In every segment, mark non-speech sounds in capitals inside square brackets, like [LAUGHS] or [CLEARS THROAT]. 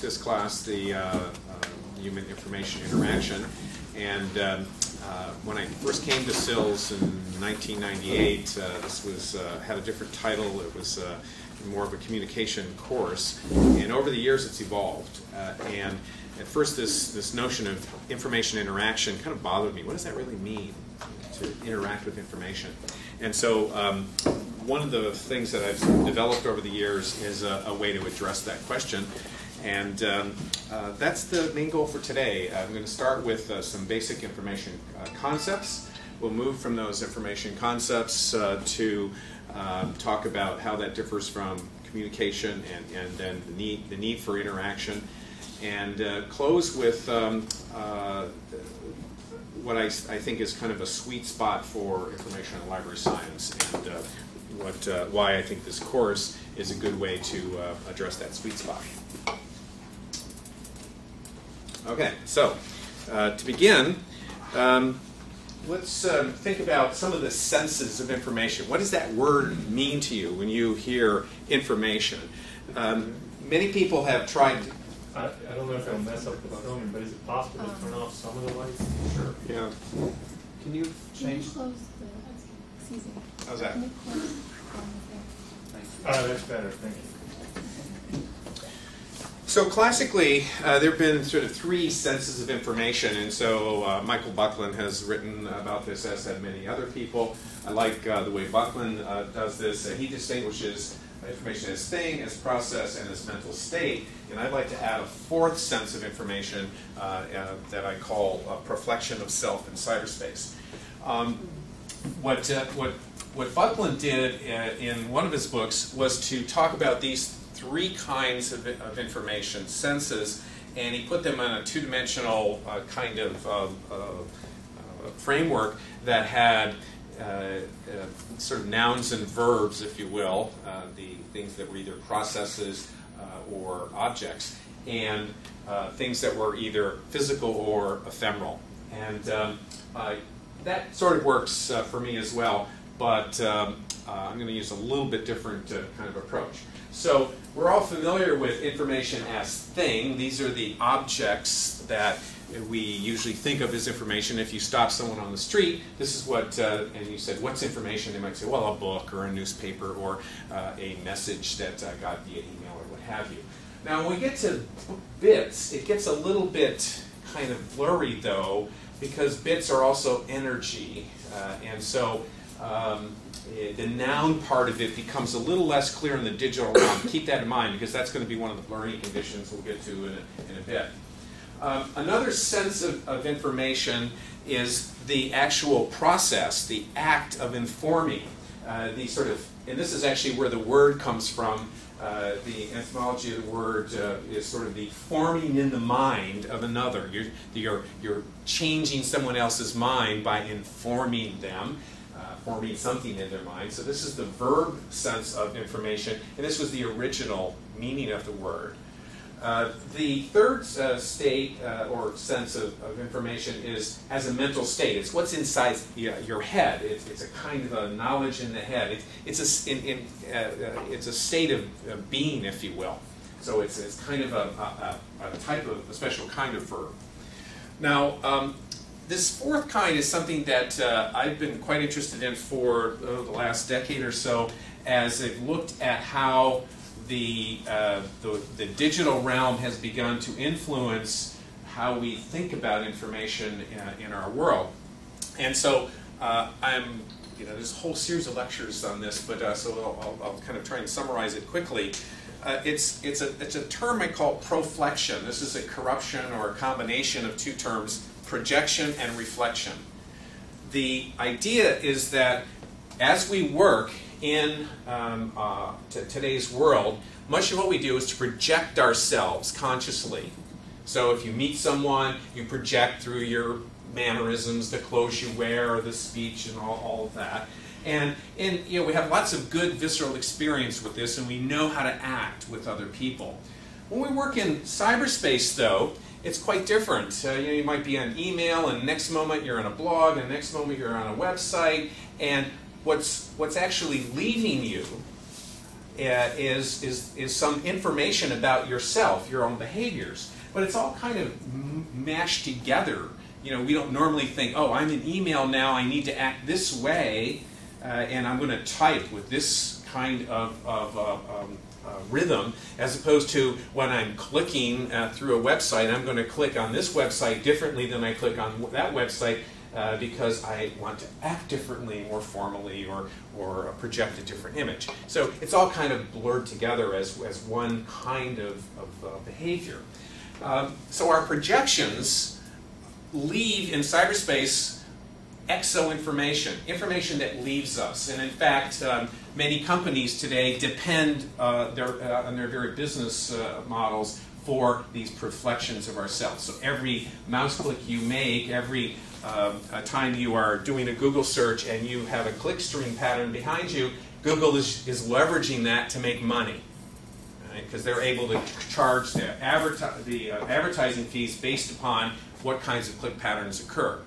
this class, the uh, uh, Human Information Interaction, and um, uh, when I first came to SILS in 1998, uh, this was had a different title. It was more of a communication course, and over the years it's evolved. And at first, this this notion of information interaction kind of bothered me. What does that really mean to interact with information? And so, um, one of the things that I've developed over the years is a, a way to address that question. And um, uh, that's the main goal for today. I'm going to start with uh, some basic information uh, concepts. We'll move from those information concepts uh, to um, talk about how that differs from communication and, and then the need, the need for interaction. And uh, close with um, uh, what I, I, think is kind of a sweet spot for information and library science and what, why I think this course is a good way to address that sweet spot. Okay, so uh, to begin, um, let's uh, think about some of the senses of information. What does that word mean to you when you hear information? Um, many people have tried. To, I, I don't know if I'll mess up the filming, but is it possible to turn off some of the lights? Sure. Yeah. Can you change? Can you close the, excuse me. How's that? Can you close um, Uh, that's better, thank you. So classically, uh, there have been sort of three senses of information, and so uh, Michael Buckland has written about this, as have many other people. I like uh, the way Buckland uh, does this. he distinguishes information as thing, as process, and as mental state. And I'd like to add a fourth sense of information uh, uh, that I call a reflection of self in cyberspace. Um, what, what, what Buckland did in one of his books was to talk about these three kinds of, of information, senses, and he put them on a two-dimensional uh, kind of uh, uh, framework that had uh, uh, sort of nouns and verbs, if you will, uh, the things that were either processes or objects, and things that were either physical or ephemeral. And um, that sort of works for me as well, but um, I'm going to use a little bit different kind of approach. So we're all familiar with information as thing. These are the objects that we usually think of as information. If you stop someone on the street, this is what, uh, and you said, what's information? They might say, well, a book or a newspaper or uh, a message that uh, got via email or what have you. Now, when we get to bits, it gets a little bit kind of blurry, though, because bits are also energy. Uh, and so um, the noun part of it becomes a little less clear in the digital realm. Keep that in mind because that's going to be one of the blurring conditions we'll get to in a, in a bit. Um, another sense of, of information is the actual process, the act of informing. Uh, the sort of, and this is actually where the word comes from. Uh, the etymology of the word uh, is sort of the forming in the mind of another. You're, you're, you're changing someone else's mind by informing them forming something in their mind. So this is the verb sense of information, and this was the original meaning of the word. Uh, the third uh, state uh, or sense of, of, information is as a mental state. It's what's inside your head. It's, it's, a kind of a knowledge in the head. It, it's, a, in, in, uh, uh, it's a state of, of, being, if you will. So it's, it's kind of a, a, a, type of, a special kind of verb. Now, um, this fourth kind is something that uh, I've been quite interested in for uh, the last decade or so as I've looked at how the, uh, the, the, digital realm has begun to influence how we think about information in, uh, in our world. And so uh, I'm, you know, there's a whole series of lectures on this, but uh, so I'll, I'll, kind of try and summarize it quickly. it's, it's, a, it's a term I call proflection. This is a corruption or a combination of two terms projection and reflection. The idea is that as we work in um, uh, today's world, much of what we do is to project ourselves consciously. So if you meet someone, you project through your mannerisms, the clothes you wear, the speech, and all, all of that. And, and you know, we have lots of good visceral experience with this, and we know how to act with other people. When we work in cyberspace, though, it's quite different. Uh, you, know, you might be on email, and next moment you're on a blog, and next moment you're on a website, and what's what's actually leaving you uh, is, is, is some information about yourself, your own behaviors. But it's all kind of mashed together. You know, we don't normally think, oh, I'm in email now, I need to act this way, uh, and I'm going to type with this kind of, of uh, um, rhythm, as opposed to when I'm clicking uh, through a website, I'm going to click on this website differently than I click on that website uh, because I want to act differently, more formally, or, or project a different image. So it's all kind of blurred together as, as one kind of, of uh, behavior. Um, so our projections leave in cyberspace exo information, information that leaves us. And in fact, um, many companies today depend uh, their, uh, on their very business uh, models for these reflections of ourselves. So every mouse click you make, every um, time you are doing a Google search and you have a clickstream pattern behind you, Google is, is leveraging that to make money because they're able to charge the, adverti- the uh, advertising fees based upon what kinds of click patterns occur.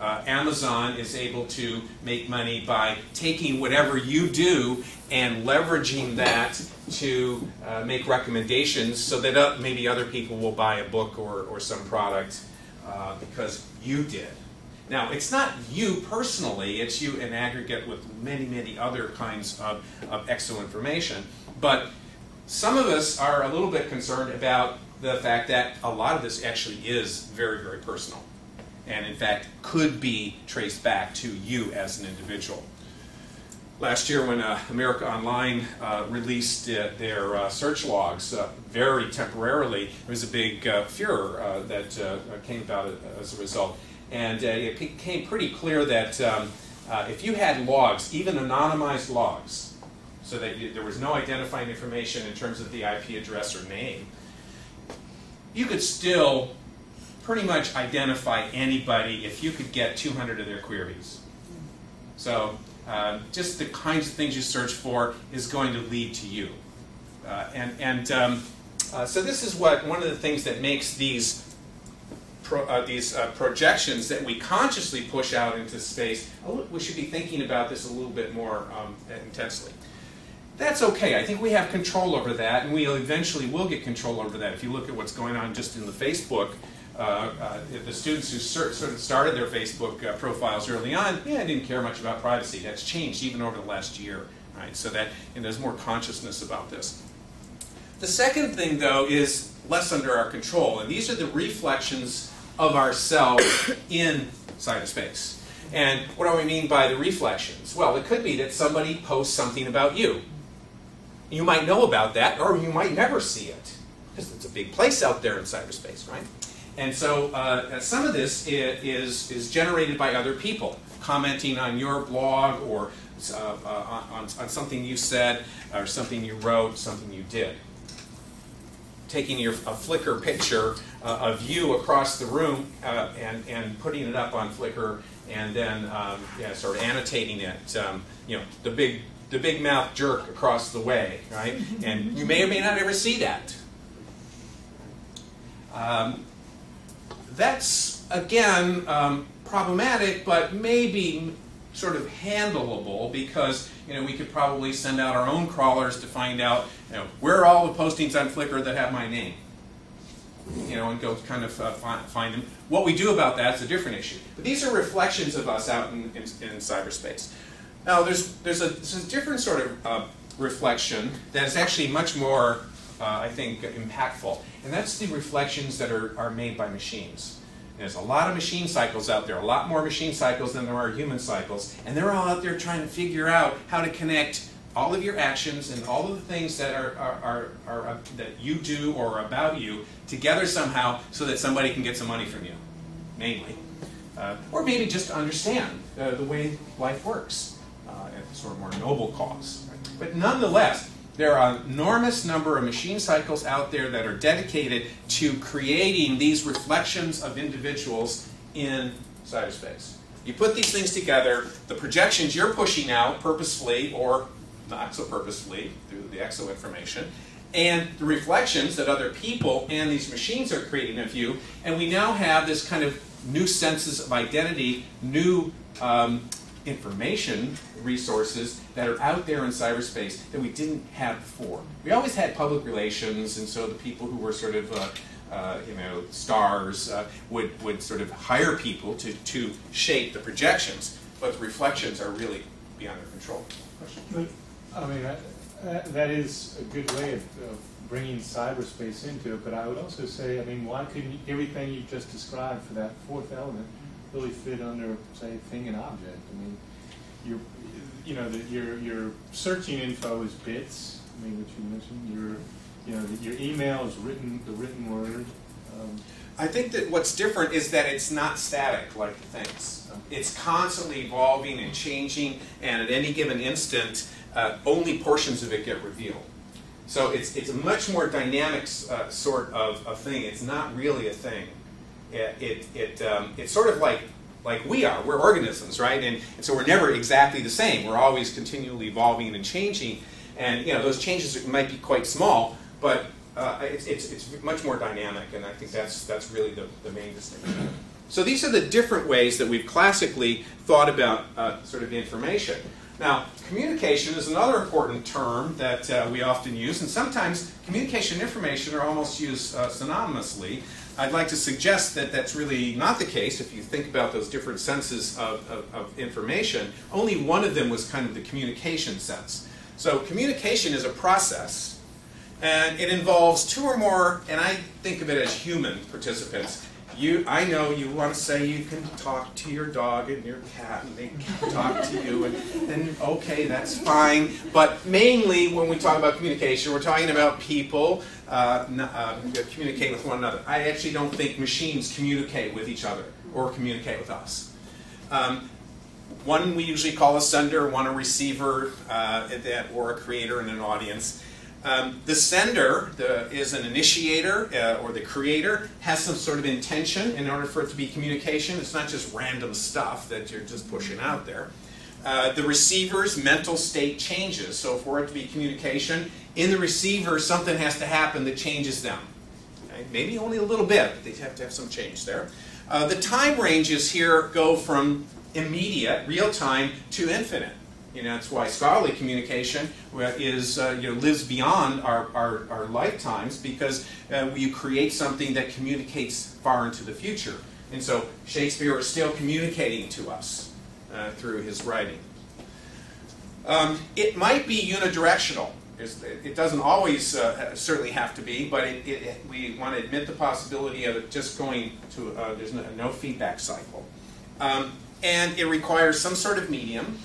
Uh, Amazon is able to make money by taking whatever you do and leveraging that to uh, make recommendations so that uh, maybe other people will buy a book or, or some product uh, because you did. Now, it's not you personally, it's you in aggregate with many, many other kinds of, of exo information. But some of us are a little bit concerned about the fact that a lot of this actually is very, very personal. And in fact, could be traced back to you as an individual. Last year, when uh, America Online uh, released uh, their uh, search logs uh, very temporarily, there was a big furor that came about as a result. And it became pretty clear that um, if you had logs, even anonymized logs, so that you, there was no identifying information in terms of the IP address or name, you could still pretty much identify anybody if you could get 200 of their queries. So uh, just the kinds of things you search for is going to lead to you. Uh, and and um, uh, so this is what one of the things that makes these pro, uh, these uh, projections that we consciously push out into space. We should be thinking about this a little bit more um, intensely. That's okay. I think we have control over that, and we eventually will get control over that. If you look at what's going on just in the Facebook, the students who sort of started their Facebook uh, profiles early on, yeah, didn't care much about privacy. That's changed even over the last year, right? So that and there's more consciousness about this. The second thing, though, is less under our control, and these are the reflections of ourselves [COUGHS] in cyberspace. And what do I mean by the reflections? Well, it could be that somebody posts something about you. You might know about that, or you might never see it, because it's a big place out there in cyberspace, right? And so uh, some of this is, is generated by other people, commenting on your blog or uh, uh, on, on something you said or something you wrote, something you did. Taking your, a Flickr picture uh, of you across the room uh, and, and putting it up on Flickr and then um, yeah, sort of annotating it. Um, you know, the big the big mouth jerk across the way, right? [LAUGHS] And you may or may not ever see that. Um, that's again um, problematic, but maybe sort of handleable because you know we could probably send out our own crawlers to find out you know where are all the postings on Flickr that have my name. You know, and go kind of uh, find, them. What we do about that is a different issue. But these are reflections of us out in, in, in cyberspace. Now, there's, there's, a, there's a different sort of uh, reflection that is actually much more, uh, I think, impactful. And that's the reflections that are, are made by machines. There's a lot of machine cycles out there, a lot more machine cycles than there are human cycles. And they're all out there trying to figure out how to connect all of your actions and all of the things that are, are, are, are uh, that you do or about you together somehow so that somebody can get some money from you, mainly. Uh, or maybe just understand uh, the way life works sort of more noble cause. But nonetheless, there are an enormous number of machine cycles out there that are dedicated to creating these reflections of individuals in cyberspace. You put these things together, the projections you're pushing out purposefully or not so purposefully through the exo information, and the reflections that other people and these machines are creating of you, and we now have this kind of new senses of identity, new um, information resources that are out there in cyberspace that we didn't have before. We always had public relations, and so the people who were sort of uh, uh, you know, stars uh, would, would sort of hire people to, to shape the projections, but the reflections are really beyond their control. But, I mean, that, is a good way of, of bringing cyberspace into it, but I would also say, I mean, why couldn't everything you've just described for that fourth element really fit under, say, thing and object? I mean, your, you know, that your, your searching info is bits, I mean, which you mentioned, your, you know, that your email is written, the written word. Um, I think that what's different is that it's not static like things. It's constantly evolving and changing, and at any given instant, uh, only portions of it get revealed. So it's, it's a much more dynamic uh, sort of, of thing. It's not really a thing. It, it, um, it's sort of like, like we are. We're organisms, right? And, and so we're never exactly the same. We're always continually evolving and changing. And you know, those changes might be quite small, but uh, it's, it's, it's much more dynamic, and I think that's, that's really the, the main distinction. So these are the different ways that we've classically thought about uh, sort of information. Now, communication is another important term that uh, we often use, and sometimes communication and information are almost used uh, synonymously. I'd like to suggest that that's really not the case if you think about those different senses of, of, of information. Only one of them was kind of the communication sense. So communication is a process, and it involves two or more, and I think of it as human participants. You, I know you want to say you can talk to your dog and your cat, and they can talk to you, and, and okay, that's fine. But mainly, when we talk about communication, we're talking about people uh, uh, communicate with one another. I actually don't think machines communicate with each other or communicate with us. Um, one we usually call a sender, one a receiver, uh, that, or a creator and an audience. Um, the sender the, is an initiator uh, or the creator, has some sort of intention in order for it to be communication. It's not just random stuff that you're just pushing out there. Uh, the receiver's mental state changes. So, for it to be communication, in the receiver, something has to happen that changes them. Okay? Maybe only a little bit, but they have to have some change there. Uh, the time ranges here go from immediate, real time, to infinite. You know, that's why scholarly communication is, uh, you know, lives beyond our, our, our lifetimes because uh, you create something that communicates far into the future. And so Shakespeare is still communicating to us uh, through his writing. Um, it might be unidirectional. It doesn't always uh, certainly have to be, but it, it, we want to admit the possibility of it just going to, uh, there's no, no, feedback cycle. Um, and it requires some sort of medium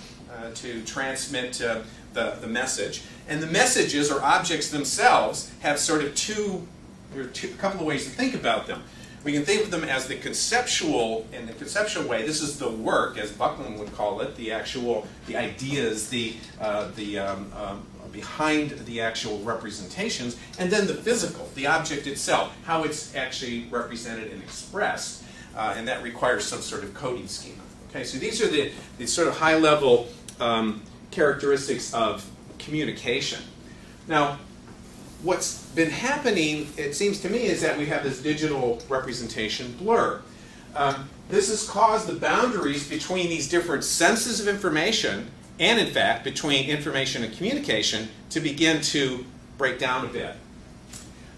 to transmit uh, the, the message. And the messages or objects themselves have sort of two, are two, a couple of ways to think about them. We can think of them as the conceptual, in the conceptual way, this is the work, as Buckland would call it, the actual, the ideas, the, uh, the um, um, behind the actual representations, and then the physical, the object itself, how it's actually represented and expressed, uh, and that requires some sort of coding schema. Okay, so these are the, the sort of high-level um, characteristics of communication. Now, what's been happening, it seems to me, is that we have this digital representation blur. Um, this has caused the boundaries between these different senses of information, and in fact, between information and communication, to begin to break down a bit.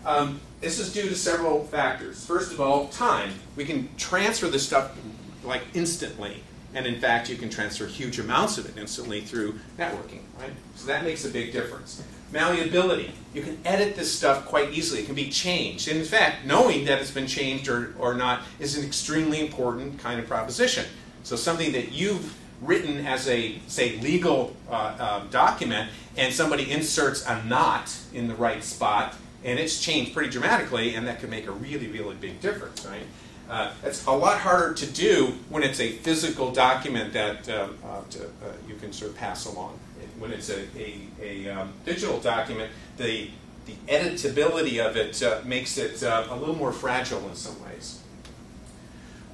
Um, this is due to several factors. First of all, time. We can transfer this stuff like instantly. And in fact, you can transfer huge amounts of it instantly through networking, right? So that makes a big difference. Malleability. You can edit this stuff quite easily. It can be changed. And in fact, knowing that it's been changed or, or not is an extremely important kind of proposition. So something that you've written as a, say, legal uh, uh, document, and somebody inserts a not in the right spot, and it's changed pretty dramatically, and that could make a really, really big difference, right? Uh, it's a lot harder to do when it's a physical document that um, uh, to, uh, you can sort of pass along. When it's a, a, a um, digital document, the, the editability of it uh, makes it uh, a little more fragile in some ways.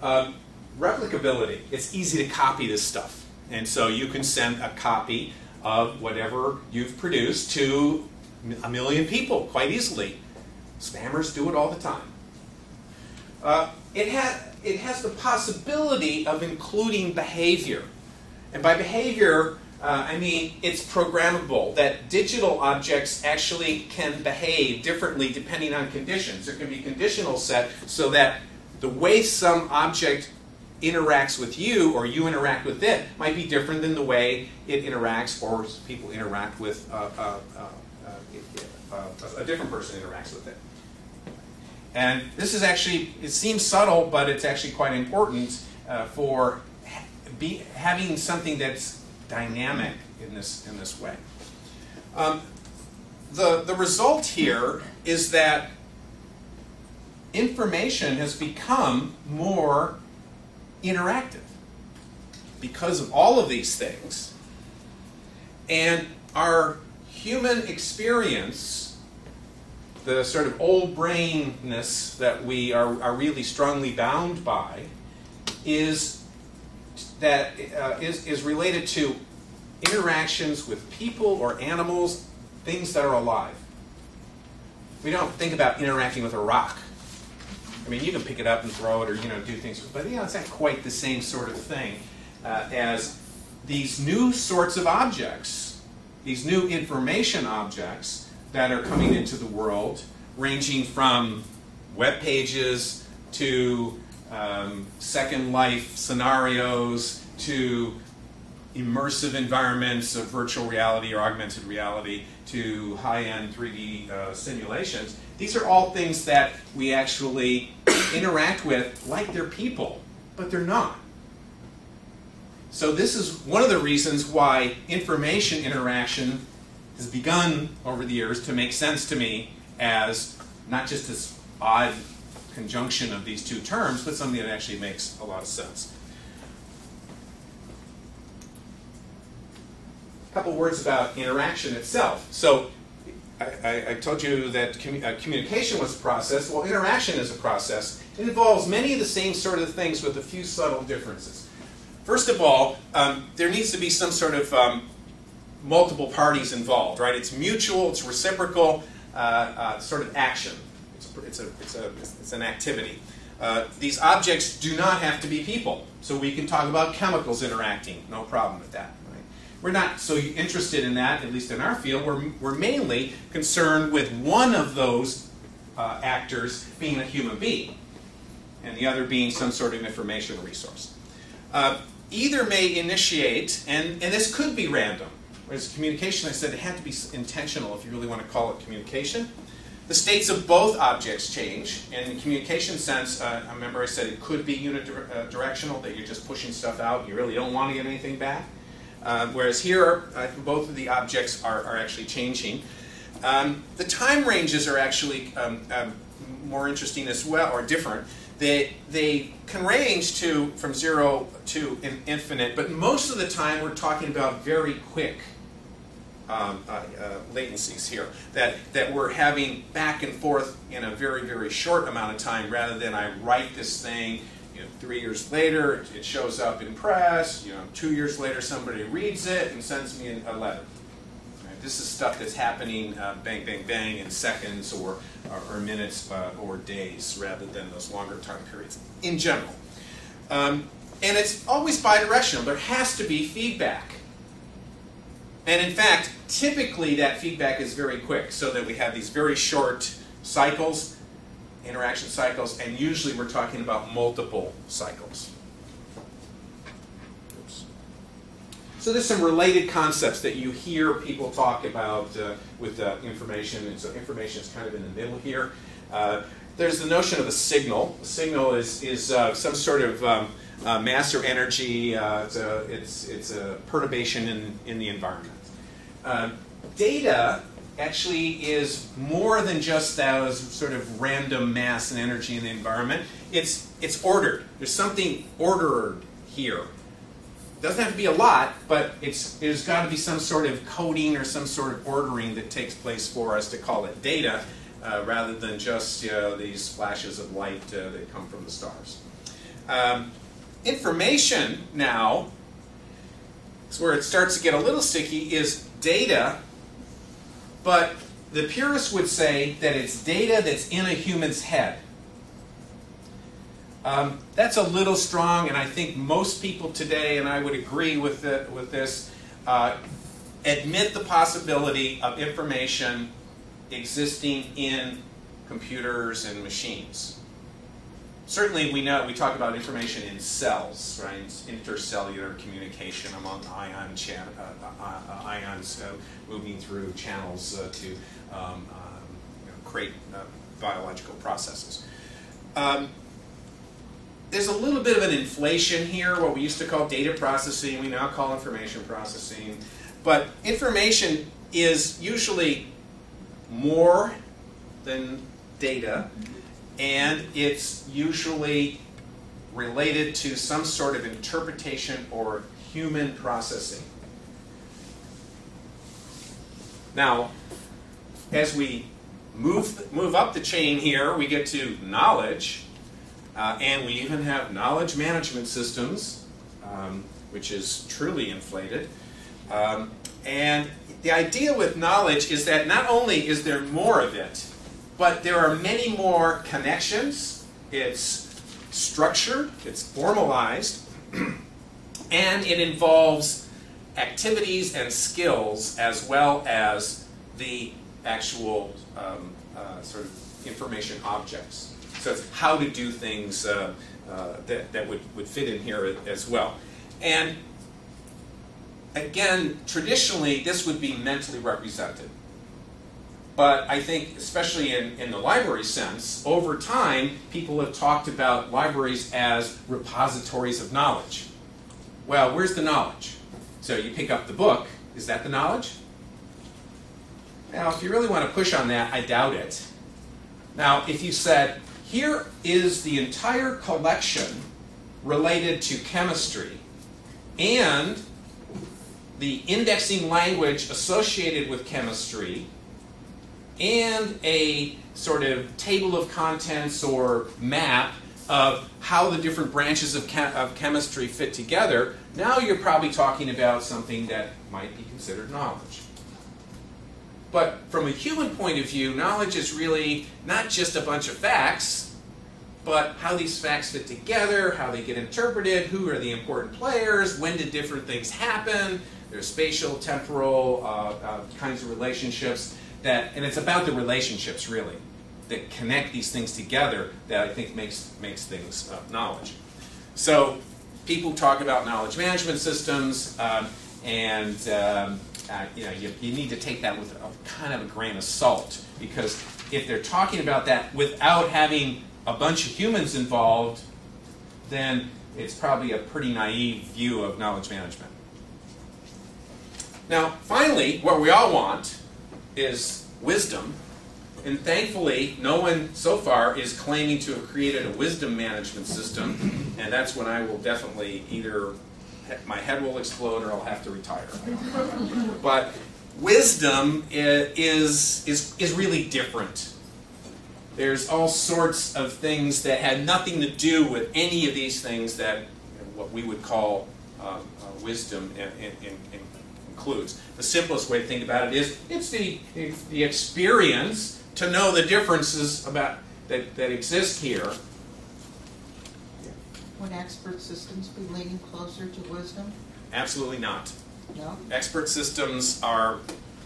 Um, replicability. It's easy to copy this stuff. And so you can send a copy of whatever you've produced to a million people quite easily. Spammers do it all the time. Uh, it, ha- it has the possibility of including behavior. And by behavior, uh, I mean it's programmable, that digital objects actually can behave differently depending on conditions. There can be conditional set so that the way some object interacts with you or you interact with it might be different than the way it interacts or people interact with uh, uh, uh, uh, uh a different person interacts with it. And this is actually, it seems subtle, but it's actually quite important uh, for be, having something that's dynamic in this, in this way. Um, the, the result here is that information has become more interactive because of all of these things. And our human experience, the sort of old brainness that we are, are really strongly bound by, is that uh, is, is related to interactions with people or animals, things that are alive. We don't think about interacting with a rock. I mean, you can pick it up and throw it or, you know, do things, but, you know, it's not quite the same sort of thing uh, as these new sorts of objects, these new information objects that are coming into the world, ranging from web pages to um, second life scenarios to immersive environments of virtual reality or augmented reality to high-end 3D uh, simulations. These are all things that we actually [COUGHS] interact with like they're people, but they're not. So this is one of the reasons why information interaction has begun over the years to make sense to me as not just this odd conjunction of these two terms, but something that actually makes a lot of sense. A couple words about interaction itself. So I, I told you that commu uh, communication was a process. Well, interaction is a process. It involves many of the same sort of things with a few subtle differences. First of all, um, there needs to be some sort of um, multiple parties involved, right? It's mutual, it's reciprocal, uh, uh, sort of action. It's, a, it's, a, it's an activity. Uh, these objects do not have to be people. So we can talk about chemicals interacting, no problem with that. Right? We're not so interested in that, at least in our field. We're, we're mainly concerned with one of those uh, actors being a human being, and the other being some sort of information resource. Uh, either may initiate, and, and this could be random. Whereas communication, I said it had to be intentional if you really want to call it communication. The states of both objects change. In the communication sense, uh, I remember I said it could be unidirectional, uh, that you're just pushing stuff out, you really don't want to get anything back. Uh, whereas here, uh, both of the objects are, are actually changing. Um, the time ranges are actually um, um, more interesting as well, or different. They, they can range to from zero to in, infinite, but most of the time we're talking about very quick um, uh, uh, latencies here that, that we're having back and forth in a very, very short amount of time rather than I write this thing, you know, three years later it shows up in press, you know, two years later somebody reads it and sends me a letter. Right? This is stuff that's happening uh, bang, bang, bang in seconds or, or, or minutes uh, or days rather than those longer time periods in general. Um, and it's always bidirectional. There has to be feedback. And in fact, typically that feedback is very quick so that we have these very short cycles, interaction cycles, and usually we're talking about multiple cycles. Oops. So there's some related concepts that you hear people talk about uh, with uh, information, and so information is kind of in the middle here. Uh, there's the notion of a signal. A signal is, is uh, some sort of um, uh, mass or energy. Uh, it's, a, it's, it's a perturbation in, in the environment. Uh, data actually is more than just those sort of random mass and energy in the environment. It's, it's ordered. There's something ordered here. Doesn't have to be a lot, but it's, there's got to be some sort of coding or some sort of ordering that takes place for us to call it data, uh, rather than just you know, these flashes of light uh, that come from the stars. Um, information now is where it starts to get a little sticky is data, but the purists would say that it's data that's in a human's head. Um, that's a little strong, and I think most people today, and I would agree with, the, with this, uh, admit the possibility of information existing in computers and machines. Certainly, we know we talk about information in cells, right? Intercellular communication among ion chan- uh, uh, uh ions moving through channels uh, to um, um, you know, create biological processes. Um, there's a little bit of an inflation here, what we used to call data processing, we now call information processing. But information is usually more than data, and it's usually related to some sort of interpretation or human processing. Now, as we move, move up the chain here, we get to knowledge, uh, and we even have knowledge management systems, um, which is truly inflated. Um, and the idea with knowledge is that not only is there more of it, but there are many more connections. It's structured, it's formalized, [CLEARS THROAT] and it involves activities and skills as well as the actual um, uh, sort of information objects. So it's how to do things uh, uh, that, that would, would fit in here as well. And again, traditionally, this would be mentally represented. But I think, especially in, in the library sense, over time, people have talked about libraries as repositories of knowledge. Well, where's the knowledge? So you pick up the book, is that the knowledge? Now, if you really want to push on that, I doubt it. Now, if you said, here is the entire collection related to chemistry, and the indexing language associated with chemistry and a sort of table of contents or map of how the different branches of, chem of chemistry fit together, now you're probably talking about something that might be considered knowledge. But from a human point of view, knowledge is really not just a bunch of facts, but how these facts fit together, how they get interpreted, who are the important players, when did different things happen, there's spatial, temporal uh, uh, kinds of relationships that, and it's about the relationships really that connect these things together that I think makes makes things uh, knowledge. So people talk about knowledge management systems, um, and um, uh, you know you, you need to take that with a, kind of a grain of salt because if they're talking about that without having a bunch of humans involved, then it's probably a pretty naive view of knowledge management. Now, finally, what we all want is wisdom. And thankfully, no one so far is claiming to have created a wisdom management system. And that's when I will definitely either my head will explode or I'll have to retire. but wisdom is, is, is really different. There's all sorts of things that had nothing to do with any of these things that what we would call uh, uh, wisdom in, in includes. The simplest way to think about it is it's the, the experience to know the differences about that, that exist here. Would expert systems be leaning closer to wisdom? Absolutely not. No? Expert systems are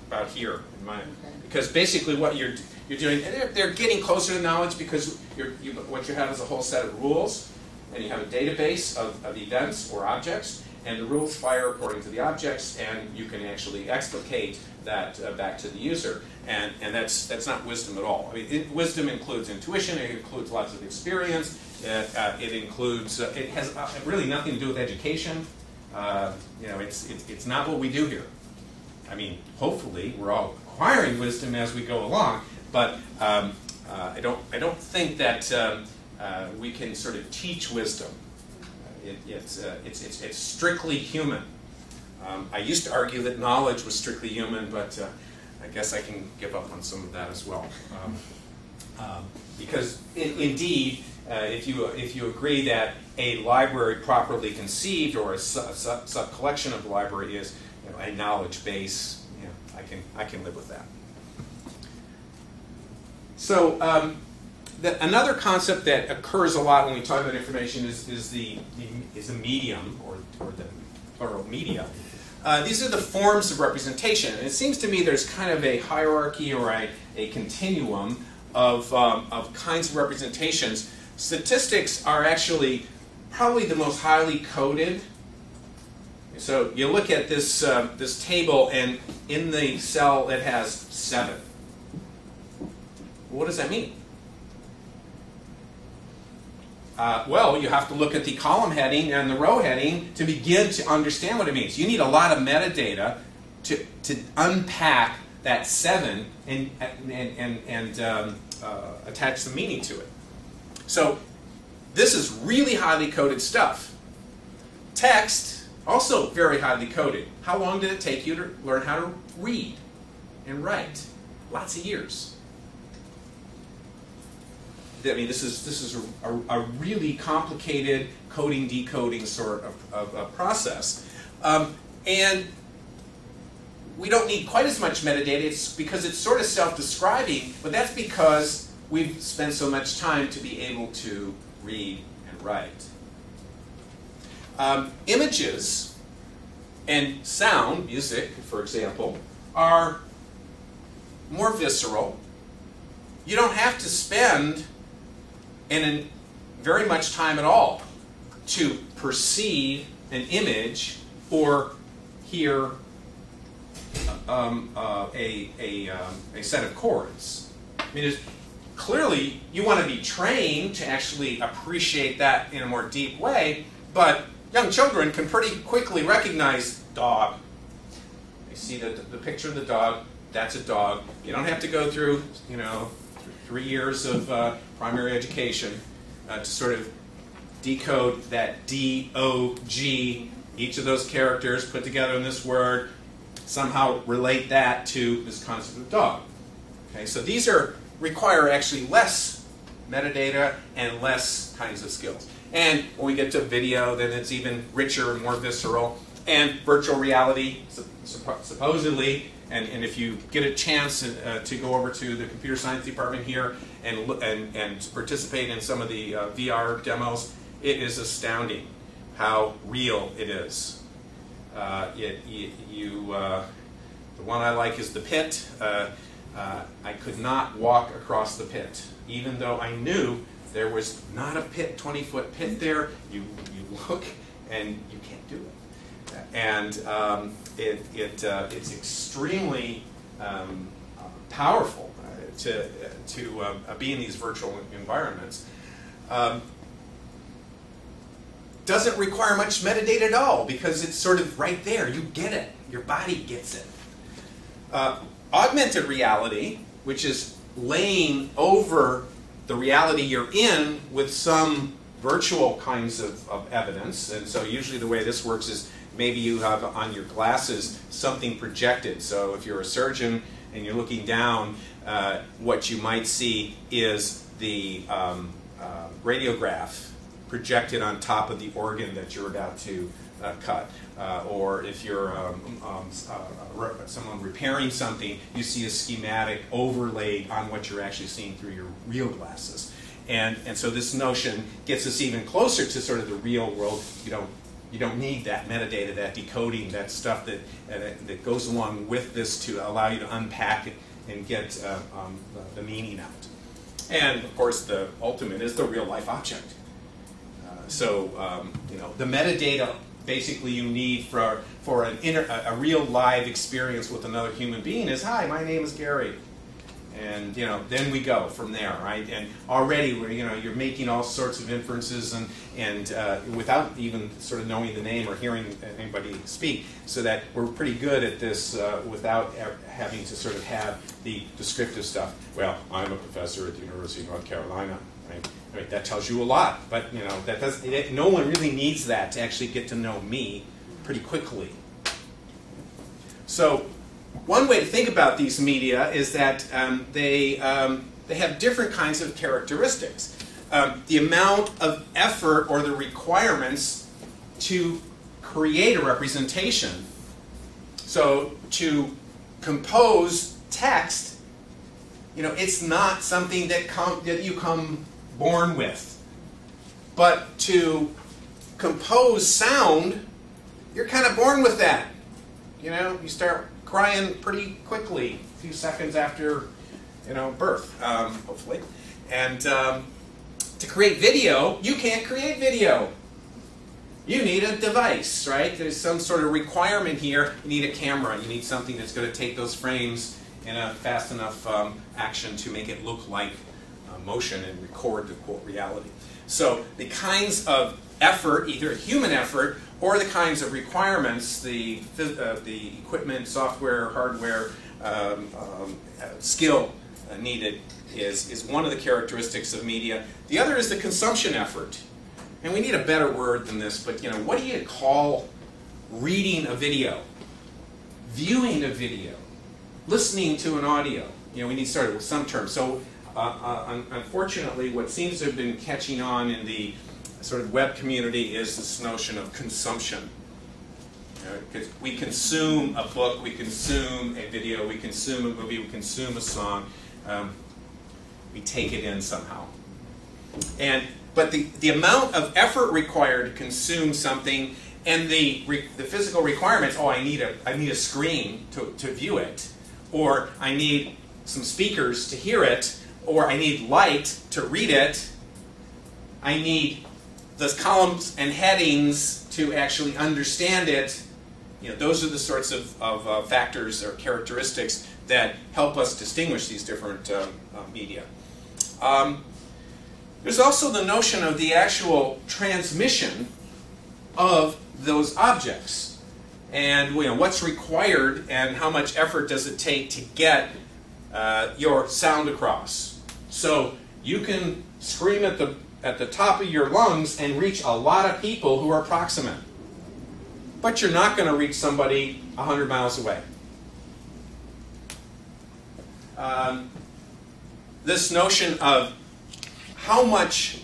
about here, in my Okay. because basically what you're you're doing, they're, they're getting closer to knowledge because you're, you, what you have is a whole set of rules, and you have a database of, of events or objects, and the rules fire according to the objects, and you can actually explicate that uh, back to the user. And, and that's, that's not wisdom at all. I mean, it, wisdom includes intuition, it includes lots of experience, it, uh, it includes, uh, it has uh, really nothing to do with education. Uh, you know, it's, it, it's not what we do here. I mean, hopefully we're all acquiring wisdom as we go along, but um, uh, I, don't, I don't think that um, we can sort of teach wisdom. It, it's, uh, it's, it's, it's, strictly human. Um, I used to argue that knowledge was strictly human, but uh, I guess I can give up on some of that as well. Um, um, because in, indeed, uh, if, you, if you agree that a library properly conceived or a sub, sub, collection of the library is you know, a knowledge base, you know, I, can, I can live with that. So, um, the, another concept that occurs a lot when we talk about information is, is the, the is a medium or, or the plural media. Uh, these are the forms of representation. And it seems to me there's kind of a hierarchy or a, a continuum of, um, of kinds of representations. Statistics are actually probably the most highly coded. So you look at this, uh, this table, and in the cell it has seven. What does that mean? Uh, well, you have to look at the column heading and the row heading to begin to understand what it means. You need a lot of metadata to, to unpack that seven and, and, and, and um, uh, attach some meaning to it. So this is really highly coded stuff. Text, also very highly coded. How long did it take you to learn how to read and write? Lots of years. I mean, this is this is a, a, really complicated coding decoding sort of, of, of process, um, and we don't need quite as much metadata. It's because it's sort of self-describing, but that's because we've spent so much time to be able to read and write. Um, images and sound, music, for example, are more visceral. You don't have to spend and in very much time at all to perceive an image or hear um, uh, a, a, um, a set of chords. I mean, clearly you want to be trained to actually appreciate that in a more deep way, but young children can pretty quickly recognize dog. They see the, the picture of the dog, that's a dog. You don't have to go through, you know, three years of uh, primary education uh, to sort of decode that D O G, each of those characters put together in this word, somehow relate that to this concept of dog. Okay, so these are require actually less metadata and less kinds of skills. And when we get to video, then it's even richer and more visceral. And virtual reality, supposedly, and, and if you get a chance uh, to go over to the computer science department here and, and, and participate in some of the uh, VR demos, it is astounding how real it is. Uh, it, uh, the one I like is the pit. Uh, uh, I could not walk across the pit, even though I knew there was not a pit, 20 foot pit there. You, you look and you can't do it and um, it, it, uh, it's extremely um, powerful uh, to, to uh, be in these virtual environments. Um, doesn't require much metadata at all because it's sort of right there. You get it. Your body gets it. Uh, augmented reality, which is laying over the reality you're in with some virtual kinds of, of evidence. And so usually the way this works is maybe you have on your glasses something projected. So if you're a surgeon and you're looking down, uh, what you might see is the um, uh, radiograph projected on top of the organ that you're about to uh, cut. Uh, or if you're um, um, uh, someone repairing something, you see a schematic overlaid on what you're actually seeing through your real glasses. And, and so this notion gets us even closer to sort of the real world. You don't you don't need that metadata, that decoding, that stuff that, uh, that goes along with this to allow you to unpack it and get uh, um, the, the, meaning out. And of course, the ultimate is the real life object. Uh, so, um, you know, the metadata basically you need for, for an inter, a, a real live experience with another human being is, hi, my name is Gary and you know then we go from there right? And already you know you're making all sorts of inferences and and uh, without even sort of knowing the name or hearing anybody speak so that we're pretty good at this uh, without having to sort of have the descriptive stuff. Well i'm a professor at the university of north carolina right, right that tells you a lot but you know that does it, no one really needs that to actually get to know me pretty quickly. So one way to think about these media is that um, they, um, they have different kinds of characteristics. Um, the amount of effort or the requirements to create a representation. So to compose text you know, it's not something that, come, that you come born with. But to compose sound, you're kind of born with that. You know, you start crying pretty quickly, a few seconds after, you know, birth, um, hopefully. And um, to create video, you can't create video. You need a device, right? There's some sort of requirement here. You need a camera. You need something that's going to take those frames in a fast enough um, action to make it look like motion and record the quote reality. So the kinds of effort, either human effort or the kinds of requirements, the, uh, the equipment, software, hardware, um, um, skill uh, needed is, is one of the characteristics of media. The other is the consumption effort. And we need a better word than this, but you know, what do you call reading a video? Viewing a video? Listening to an audio? You know, we need to start with some terms. So uh, uh, unfortunately, what seems to have been catching on in the sort of web community is this notion of consumption. Because we consume a book, we consume a video, we consume a movie, we consume a song. Um, we take it in somehow. And but the, the amount of effort required to consume something and the, the physical requirements, oh, I need a, I need a screen to, to view it, or I need some speakers to hear it, or I need light to read it, I need the columns and headings to actually understand it. You know, those are the sorts of, of uh, factors or characteristics that help us distinguish these different um, uh, media. Um, there's also the notion of the actual transmission of those objects. And you know, what's required and how much effort does it take to get uh, your sound across. So you can scream at the, at the top of your lungs and reach a lot of people who are proximate. But you're not going to reach somebody 100 miles away. Um, this notion of how much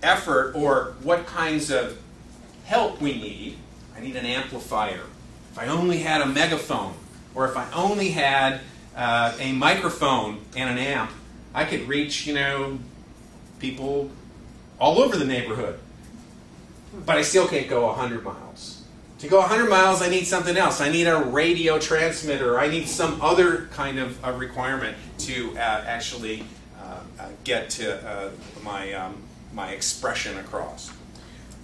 effort or what kinds of help we need. I need an amplifier. If I only had a megaphone, or if I only had uh, a microphone and an amp, I could reach, you know, people all over the neighborhood. But I still can't go 100 miles. To go 100 miles, I need something else. I need a radio transmitter. I need some other kind of requirement to uh, actually uh, get to uh, my, um, my expression across.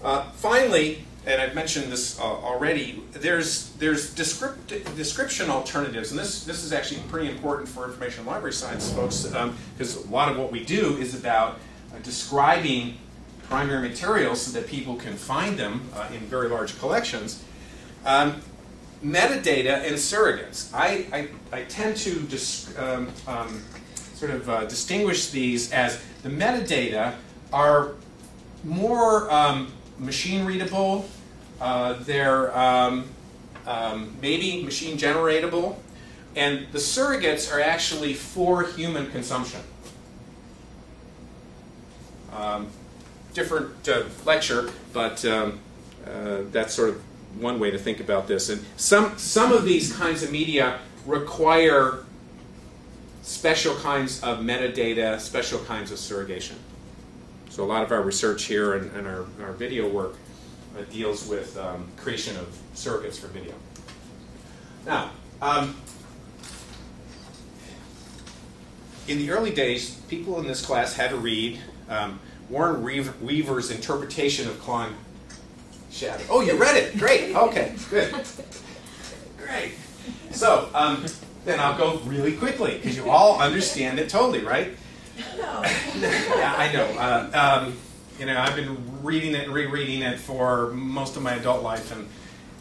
Uh, finally, and I've mentioned this uh, already, there's, there's descript description alternatives, and this, this is actually pretty important for information library science folks, because um, a lot of what we do is about uh, describing primary materials so that people can find them uh, in very large collections. Um, metadata and surrogates. I, I, I tend to um, um, sort of uh, distinguish these as the metadata are more um, machine readable, uh, they're um, um, maybe machine generatable, and the surrogates are actually for human consumption. Um, different uh, lecture, but um, uh, that's sort of one way to think about this. And some, some of these kinds of media require special kinds of metadata, special kinds of surrogation. So a lot of our research here and, and our, our video work uh, deals with um, creation of surrogates for video. Now, um, in the early days, people in this class had to read um, Warren Weaver's interpretation of Claude Shannon. Oh, you read it. Great. Okay, good. Great. So, um, then I'll go really quickly because you all understand it totally, right? [LAUGHS] Yeah, I know. Uh, um, you know, I've been reading it and rereading it for most of my adult life, and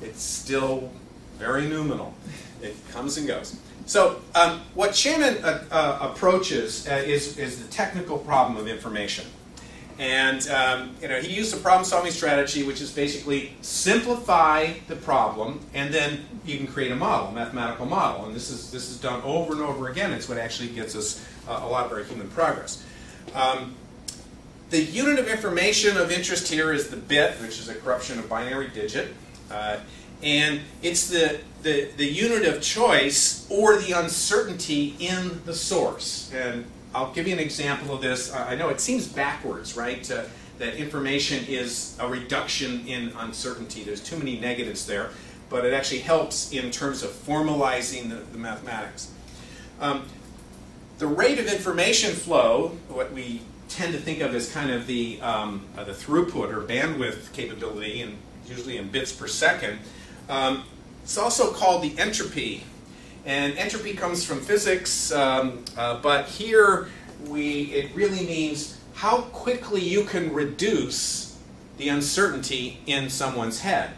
it's still very numinal. It comes and goes. So, um, what Shannon uh, uh, approaches uh, is, is the technical problem of information. And um, you know, he used a problem-solving strategy, which is basically simplify the problem, and then you can create a model, a mathematical model. And this is this is done over and over again. It's what actually gets us uh, a lot of our human progress. Um, the unit of information of interest here is the bit, which is a corruption of binary digit. Uh, And it's the, the, the unit of choice or the uncertainty in the source. And I'll give you an example of this. I know it seems backwards, right? That information is a reduction in uncertainty. There's too many negatives there, but it actually helps in terms of formalizing the, the mathematics. Um, the rate of information flow, what we tend to think of as kind of the, um, uh, the throughput or bandwidth capability, and usually in bits per second, um, it's also called the entropy. And entropy comes from physics, um, uh, but here we, it really means how quickly you can reduce the uncertainty in someone's head.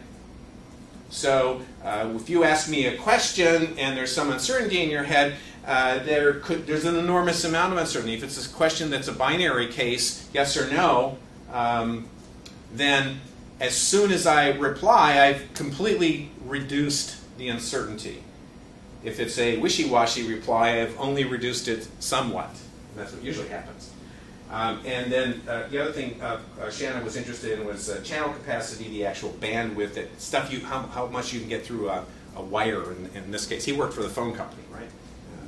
So uh, if you ask me a question and there's some uncertainty in your head, uh, there could, there's an enormous amount of uncertainty. If it's a question that's a binary case, yes or no, um, then as soon as I reply, I've completely reduced the uncertainty. If it's a wishy-washy reply, I've only reduced it somewhat. That's what usually happens. Um, and then uh, the other thing uh, uh, Shannon was interested in was uh, channel capacity, the actual bandwidth, that stuff you, how, how much you can get through a, a wire. In, in this case, he worked for the phone company, right,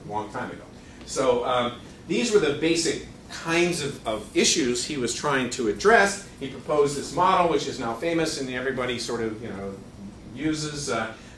a long time ago. So um, these were the basic kinds of, of issues he was trying to address. He proposed this model, which is now famous and everybody sort of you know uses.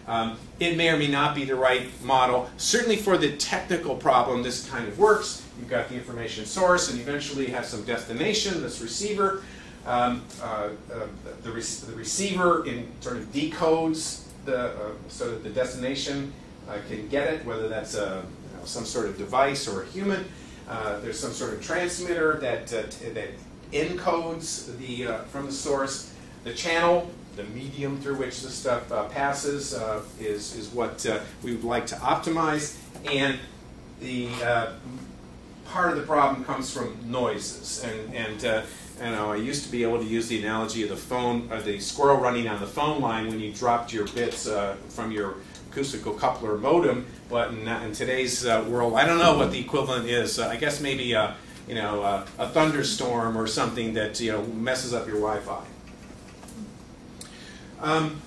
Um, it may or may not be the right model. Certainly for the technical problem, this kind of works. You've got the information source, and eventually you have some destination, this receiver. Um, uh, uh, the, re the, receiver in sort of decodes the, uh, so that the destination uh, can get it, whether that's a, you know, some sort of device or a human. Uh, there's some sort of transmitter that, uh, that encodes the, from the source. The channel the medium through which the stuff uh, passes uh, is, is what uh, we would like to optimize. And the uh, part of the problem comes from noises. And, and uh, you know, I used to be able to use the analogy of the phone, or the squirrel running on the phone line when you dropped your bits uh, from your acoustical coupler modem. But in, in today's world, I don't know what the equivalent is. I guess maybe you know, a thunderstorm or something that you know messes up your Wi-Fi. Um,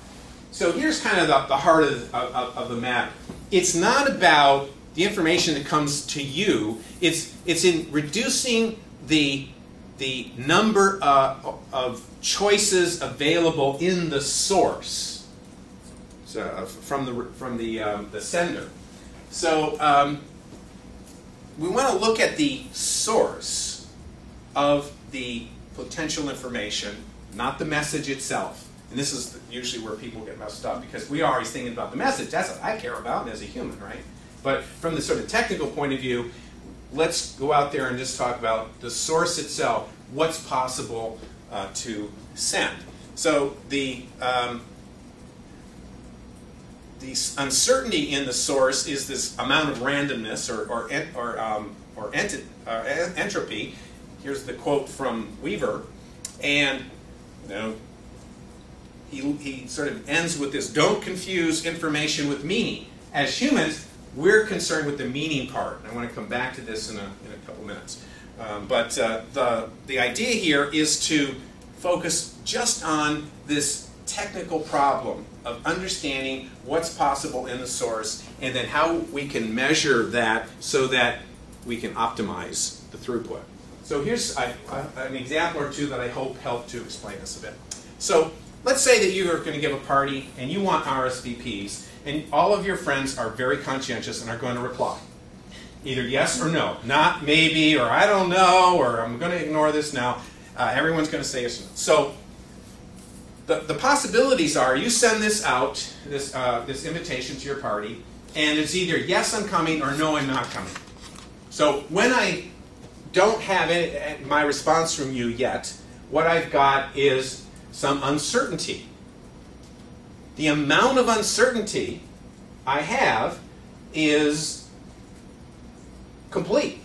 so here's kind of the, the heart of, of, of, the matter. It's not about the information that comes to you. It's, it's in reducing the, the number uh, of choices available in the source so, uh, from the, from the, um, the sender. So um, we want to look at the source of the potential information, not the message itself. And this is usually where people get messed up because we are always thinking about the message. That's what I care about as a human, right? But from the sort of technical point of view, let's go out there and just talk about the source itself, what's possible uh, to send. So the um, the uncertainty in the source is this amount of randomness or or or, um, or enti- uh, entropy. Here's the quote from Weaver, and you know, he, he sort of ends with this don't confuse information with meaning. As humans, we're concerned with the meaning part. I want to come back to this in a, in a couple minutes. Um, but uh, the, the idea here is to focus just on this technical problem of understanding what's possible in the source and then how we can measure that so that we can optimize the throughput. So here's an example or two that I hope help to explain this a bit. So let's say that you are going to give a party and you want RSVPs, and all of your friends are very conscientious and are going to reply. Either yes or no, not maybe, or I don't know, or I'm going to ignore this now. Uh, everyone's going to say yes or no. So the, the possibilities are you send this out, this, uh, this invitation to your party, and it's either yes, I'm coming, or no, I'm not coming. So when I don't have any, my response from you yet, what I've got is some uncertainty. The amount of uncertainty I have is complete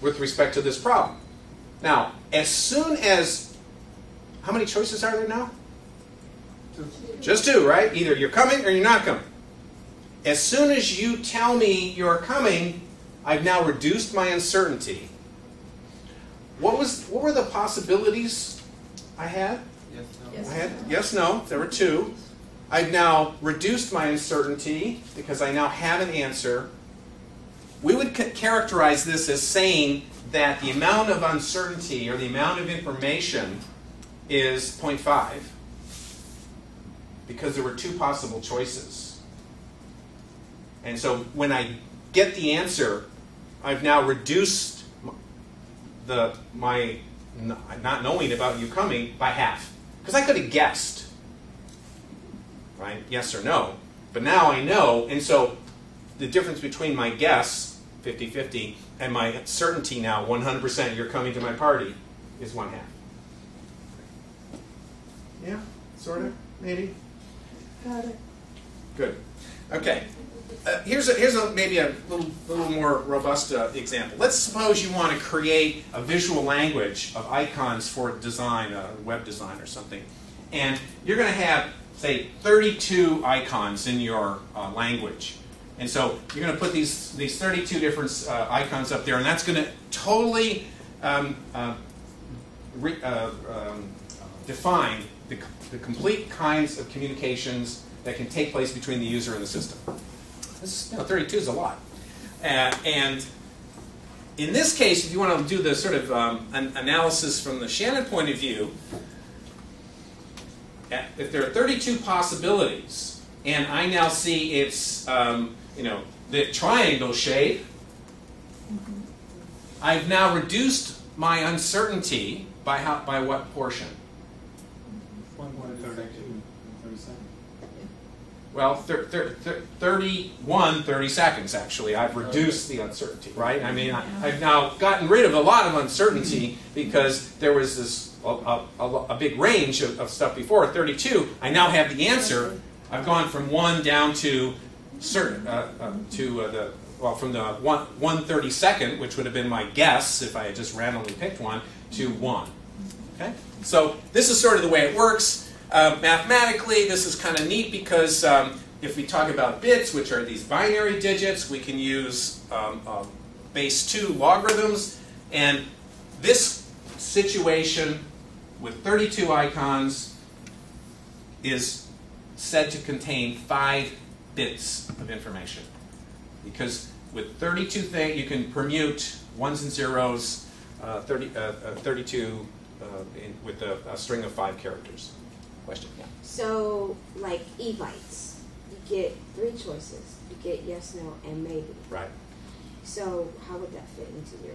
with respect to this problem. Now, as soon as, how many choices are there now? Just two, right? Either you're coming or you're not coming. As soon as you tell me you're coming, I've now reduced my uncertainty. What was what were the possibilities I had? Yes. I had yes, no. There were two. I've now reduced my uncertainty because I now have an answer. We would ca- characterize this as saying that the amount of uncertainty or the amount of information is 0.5 because there were two possible choices. And so when I get the answer, I've now reduced the my n- not knowing about you coming by half because I could have guessed, right? Yes or no. But now I know, and so the difference between my guess, 50 50, and my certainty now, 100% you're coming to my party, is one half. Yeah, sort of, maybe. Got it. Good. Okay. Uh, here's a, here's a, maybe a little, little more robust uh, example. Let's suppose you want to create a visual language of icons for design, uh, web design or something. And you're going to have, say, 32 icons in your uh, language. And so you're going to put these, these 32 different uh, icons up there, and that's going to totally um, uh, re, um, define the, the complete kinds of communications that can take place between the user and the system. This is, you know, 32 is a lot. Uh, and in this case, if you want to do the sort of um, an analysis from the Shannon point of view, if there are 32 possibilities, and I now see its, um, you know, the triangle shape, I've now reduced my uncertainty by how, by what portion? One, one, thirty-two, thirty-seven. Well, thir- thir- thir- 31, 30 seconds actually. I've reduced the uncertainty, right? I mean, I, I've now gotten rid of a lot of uncertainty because there was this a, a, a, a big range of, of stuff before. 32, I now have the answer. I've gone from 1 down to certain uh, uh, to uh, the well from the one, 132nd, which would have been my guess if I had just randomly picked one, to 1. Okay? So this is sort of the way it works. Uh, mathematically, this is kind of neat because um, if we talk about bits, which are these binary digits, we can use um, um, base 2 logarithms. And this situation with 32 icons is said to contain 5 bits of information. Because with 32 things, you can permute ones and zeros, uh, 30, uh, uh, 32 uh, in, with a, a string of 5 characters. Question? Yeah. So, like evites, you get three choices. You get yes, no, and maybe. Right. So, how would that fit into your?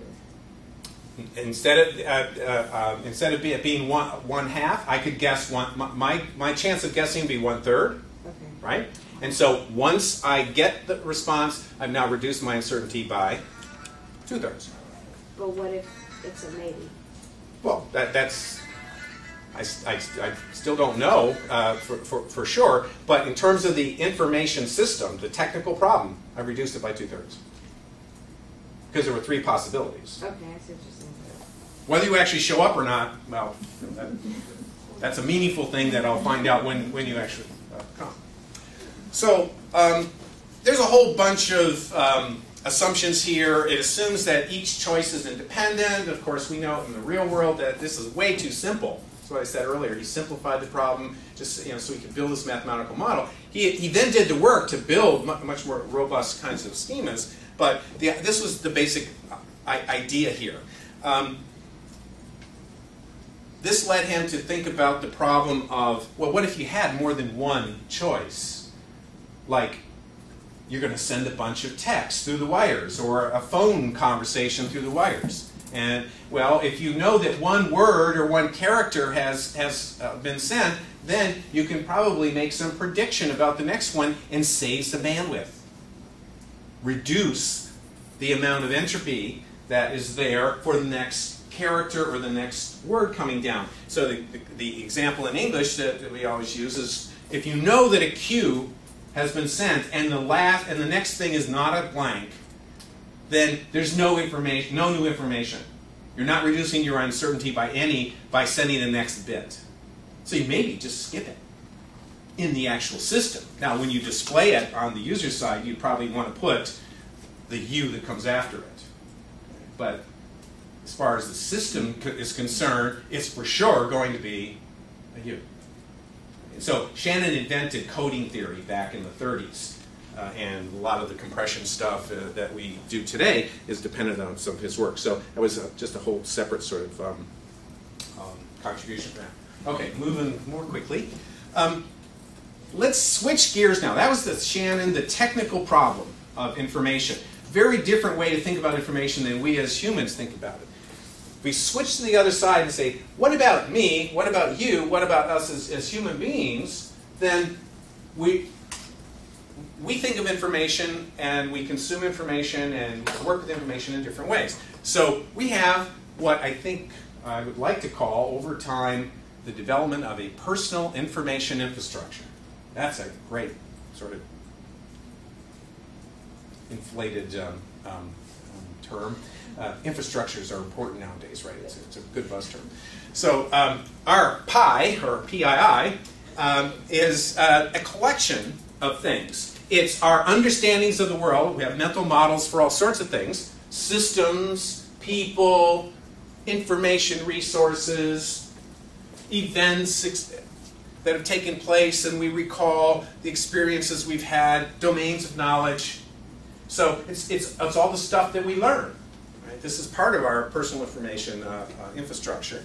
Instead of uh, uh, um, instead of be, being one one half, I could guess one. My my, my chance of guessing would be one third, Okay. right? And so once I get the response, I've now reduced my uncertainty by two thirds. But what if it's a maybe? Well, that that's. I, I I still don't know uh, for, for, for sure, but in terms of the information system, the technical problem, I reduced it by two thirds. Because there were three possibilities. Okay, I see what you're saying. Whether you actually show up or not, well, that, that's a meaningful thing that I'll find out when, when you actually uh, come. So, um, there's a whole bunch of um, assumptions here. It assumes that each choice is independent. Of course, we know in the real world that this is way too simple. What I said earlier. He simplified the problem just you know, so he could build this mathematical model. He, he then did the work to build mu- much more robust kinds of schemas, but the, this was the basic i- idea here. Um, this led him to think about the problem of well, what if you had more than one choice? Like, you're going to send a bunch of text through the wires or a phone conversation through the wires. And, well, if you know that one word or one character has, has uh, been sent, then you can probably make some prediction about the next one and save some bandwidth. Reduce the amount of entropy that is there for the next character or the next word coming down. So the, the, the example in English that, that we always use is if you know that a Q has been sent and the last and the next thing is not a blank, then there's no information, no new information. You're not reducing your uncertainty by any by sending the next bit. So you maybe just skip it in the actual system. Now, when you display it on the user side, you probably want to put the U that comes after it. But as far as the system is concerned, it's for sure going to be a U. So Shannon invented coding theory back in the 30s. Uh, and a lot of the compression stuff uh, that we do today is dependent on some of his work. So that was uh, just a whole separate sort of um, um, contribution there. Okay, moving more quickly. Um, let's switch gears now. That was the Shannon, the technical problem of information. Very different way to think about information than we as humans think about it. We switch to the other side and say, what about me? What about you? What about us as, as human beings? Then we we think of information and we consume information and work with information in different ways. So we have what I think I would like to call over time the development of a personal information infrastructure. That's a great sort of inflated um, um, term. Uh, infrastructures are important nowadays, right? It's, it's a good buzz term. So um, our PI, or PII, um, is uh, a collection of things. It's our understandings of the world. We have mental models for all sorts of things systems, people, information resources, events that have taken place, and we recall the experiences we've had, domains of knowledge. So it's, it's, it's all the stuff that we learn. Right? This is part of our personal information uh, uh, infrastructure.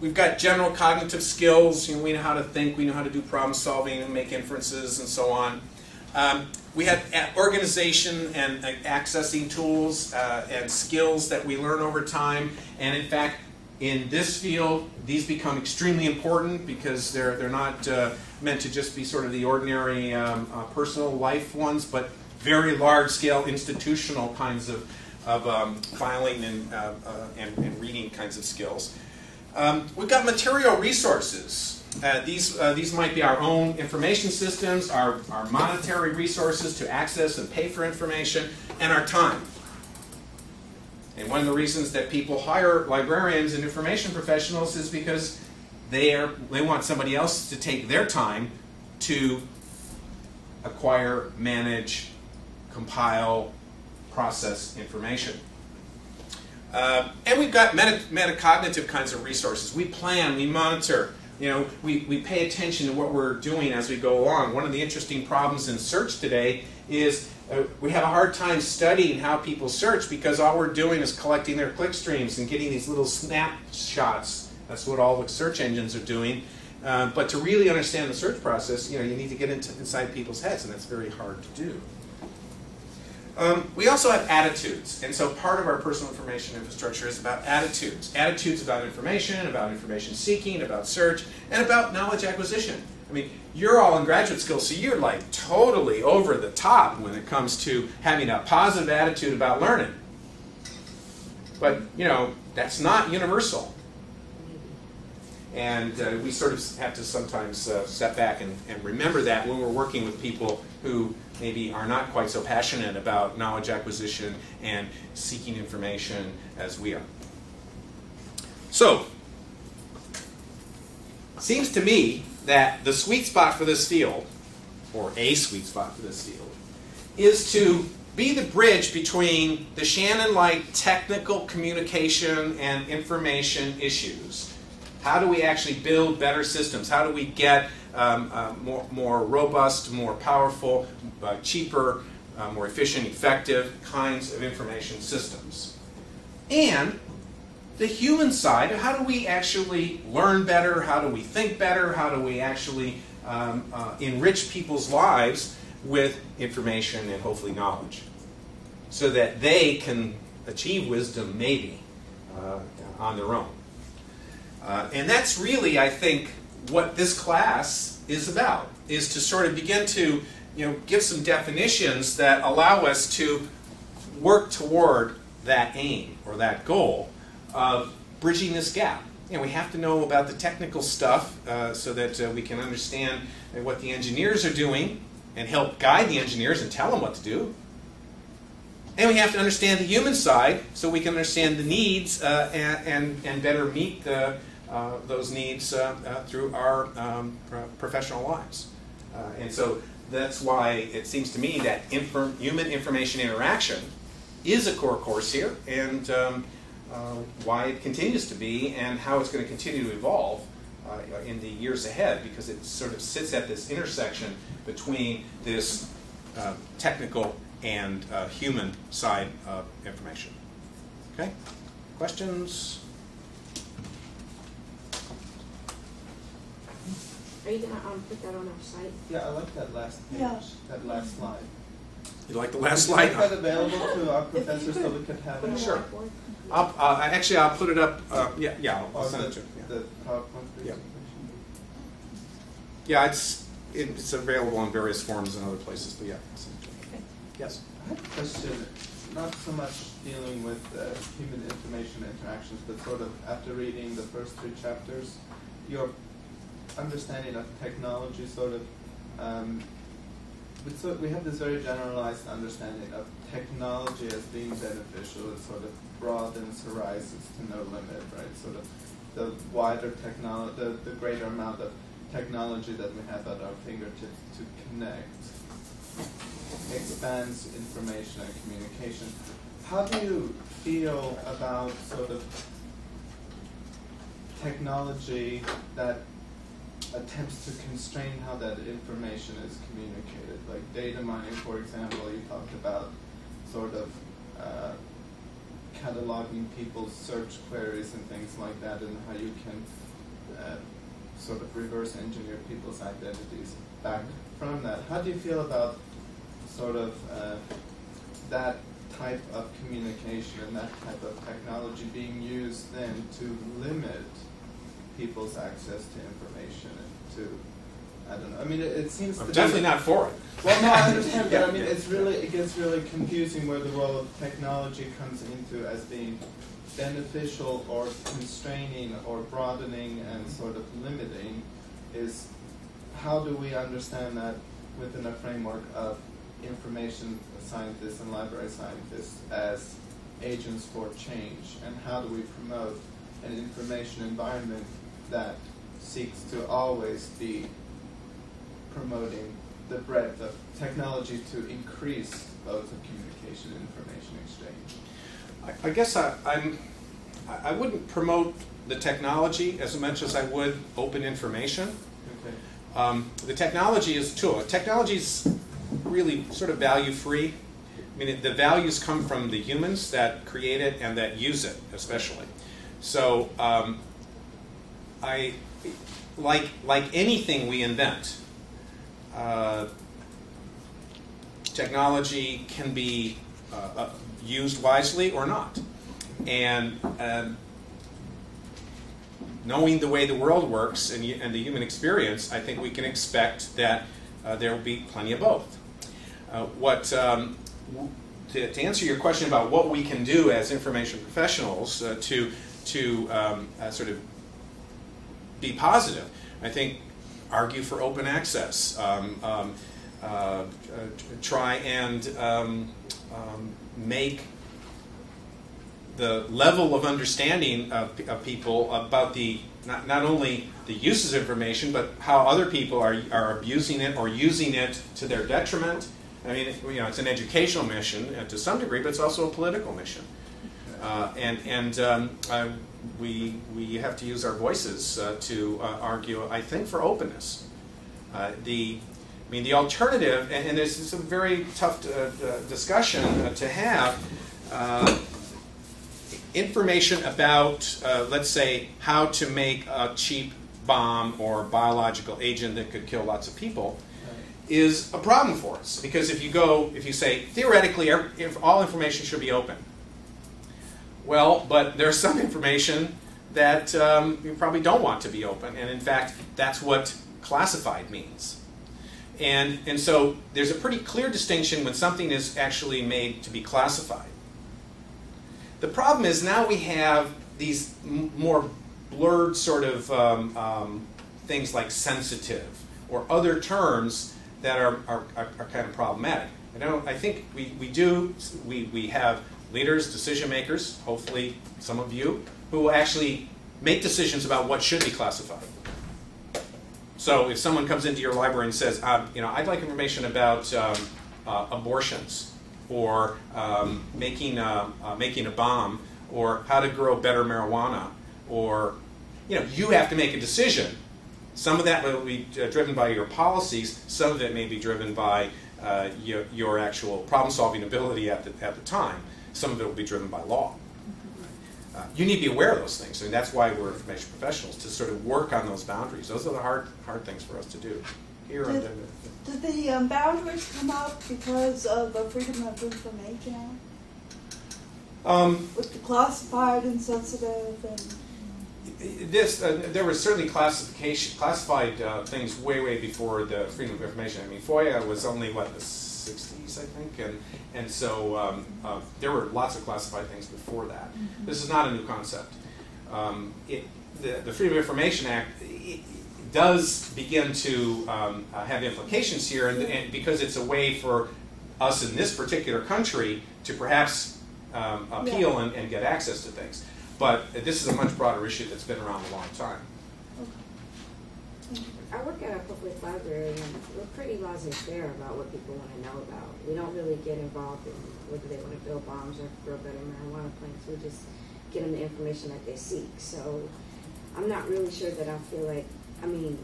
We've got general cognitive skills. You know, we know how to think, we know how to do problem solving and make inferences and so on. Um, we have organization and uh, accessing tools uh, and skills that we learn over time. And in fact, in this field, these become extremely important because they're, they're not uh, meant to just be sort of the ordinary um, uh, personal life ones, but very large scale institutional kinds of, of um, filing and, uh, and, and, reading kinds of skills. Um, we've got material resources. Uh, these, uh, these might be our own information systems, our, our monetary resources to access and pay for information, and our time. And one of the reasons that people hire librarians and information professionals is because they, are, they want somebody else to take their time to acquire, manage, compile, process information. Uh, and we've got meta, metacognitive kinds of resources. We plan, we monitor, you know, we, we pay attention to what we're doing as we go along. One of the interesting problems in search today is uh, we have a hard time studying how people search because all we're doing is collecting their click streams and getting these little snapshots. That's what all the search engines are doing. Uh, but to really understand the search process, you know, you need to get into, inside people's heads, and that's very hard to do. Um, we also have attitudes, and so part of our personal information infrastructure is about attitudes. Attitudes about information, about information seeking, about search, and about knowledge acquisition. I mean, you're all in graduate school, so you're like totally over the top when it comes to having a positive attitude about learning. But, you know, that's not universal. And uh, we sort of have to sometimes uh, step back and, and remember that when we're working with people who maybe are not quite so passionate about knowledge acquisition and seeking information as we are. So, seems to me that the sweet spot for this field, or a sweet spot for this field, is to be the bridge between the Shannon-like technical communication and information issues. How do we actually build better systems? How do we get um, uh, more, more robust, more powerful, uh, cheaper, uh, more efficient, effective kinds of information systems. And the human side, how do we actually learn better? How do we think better? How do we actually um, uh, enrich people's lives with information and hopefully knowledge so that they can achieve wisdom maybe uh, on their own? Uh, and that's really, I think, what this class is about, is to sort of begin to you know, give some definitions that allow us to work toward that aim or that goal of bridging this gap. You know, we have to know about the technical stuff uh, so that uh, we can understand what the engineers are doing and help guide the engineers and tell them what to do. And we have to understand the human side so we can understand the needs uh, and, and, and, better meet the, those needs uh, uh, through our um, professional lives. and so that's why it seems to me that human information interaction is a core course here, and um, uh, why it continues to be, and how it's going to continue to evolve uh, in the years ahead because it sort of sits at this intersection between this uh, technical and uh, human side of information. Okay? Questions? Are you gonna um, put that on our site? Yeah, I like that last page, Yeah. that last slide. You like the last Is slide? that available to our professors so we could have Put it on? Sure. whiteboard? I'll, uh, actually, I'll put it up. Uh, yeah, yeah, I'll, I'll Or send it to you. Yeah. the PowerPoint Yeah. presentation? Yeah, it's it's available in various forms in other places, but yeah. I'll send it to you. Yes. I have a question, not so much dealing with uh, human information interactions, but sort of after reading the first three chapters, your understanding of technology sort of, um, we, we have this very generalized understanding of technology as being beneficial. It sort of broadens horizons to no limit, right? Sort of the wider technology, the, the greater amount of technology that we have at our fingertips to connect expands information and communication. How do you feel about sort of technology that attempts to constrain how that information is communicated? Like data mining, for example, you talked about sort of uh, cataloging people's search queries and things like that, and how you can uh, sort of reverse engineer people's identities back from that. How do you feel about sort of uh, that type of communication and that type of technology being used then to limit people's access to information and to I don't know. I mean, it, it seems I'm to definitely be, not for it. well, no, I understand, but I [LAUGHS] mean, Yeah. it's really it gets really confusing where the role of technology comes into as being beneficial or constraining or broadening and sort of limiting. Is how do we understand that within a framework of information scientists and library scientists as agents for change, and how do we promote an information environment that seeks to always be promoting the breadth of technology to increase modes of communication and information exchange. I, I guess I, I'm. I wouldn't promote the technology as much as I would open information. Okay. Um, the technology is a tool. Technology is really sort of value free. I mean, it, the values come from the humans that create it and that use it, especially. So, um, I like like anything we invent. Uh, technology can be uh, uh, used wisely or not, and um, knowing the way the world works and, and the human experience, I think we can expect that uh, there will be plenty of both. Uh, what um, to, to answer your question about what we can do as information professionals to to um, sort of be positive, I think argue for open access. Um, um, uh, uh, try and um, um, make the level of understanding of, of people about the not, not only the uses of information, but how other people are, are abusing it or using it to their detriment. I mean, you know, it's an educational mission uh, to some degree, but it's also a political mission. Uh, and and um, uh, we, we have to use our voices uh, to uh, argue, I think, for openness. Uh, the, I mean, the alternative, and, and this is a very tough uh, discussion to have. Information about, let's say, how to make a cheap bomb or biological agent that could kill lots of people is a problem for us because if you go, if you say theoretically, if all information should be open, well, but there's some information that um, you probably don't want to be open, and in fact, that's what classified means. And, and so there's a pretty clear distinction when something is actually made to be classified. The problem is now we have these more blurred sort of um, um, things like sensitive or other terms that are, are, are, are kind of problematic. I, don't, I think we, we do, we, we have leaders, decision makers, hopefully some of you, who will actually make decisions about what should be classified. So if someone comes into your library and says, um, you know, I'd like information about um, uh, abortions or um, making, a, uh, making a bomb or how to grow better marijuana or you know, you have to make a decision. Some of that will be uh, driven by your policies. Some of it may be driven by uh, your, your actual problem-solving ability at the, at the time. Some of it will be driven by law. Uh, you need to be aware of those things. I mean, that's why we're information professionals to sort of work on those boundaries. Those are the hard, hard things for us to do. Here, Did- then- Did the um, boundaries come up because of the Freedom of Information Act? um, With the classified and sensitive and, this uh, there was certainly classification classified uh, things way way before the freedom of information. I mean, FOIA was only what the '60s, I think, and and so um, uh, there were lots of classified things before that. This is not a new concept. Um, it, the, the Freedom of Information Act does begin to um, uh, have implications here, and, and because it's a way for us in this particular country to perhaps um, appeal and, and get access to things. But this is a much broader issue that's been around a long time. I work at a public library and we're pretty laissez-faire about what people want to know about. We don't really get involved in whether they want to build bombs or grow better marijuana plants. We just get them the information that they seek. So I'm not really sure that I feel like, I mean,